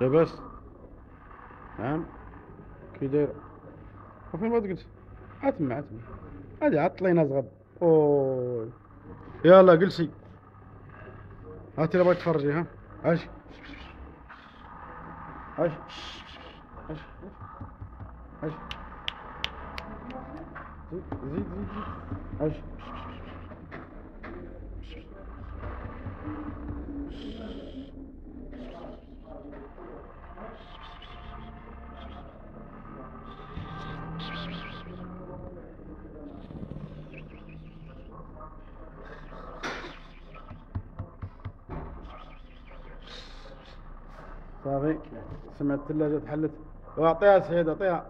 لاباس نعم. كي داير. وفين ما قلت؟ عتمة عتمة هادي عطلينا زغب. اوه يلا جلسي. هاتي لبغيت تفرجي ها؟ عاش عاش عاش عاش زيد زيد زيد. عاش صافي. سمعت الثلاجة تحلت. واعطيها سعيد اعطيها.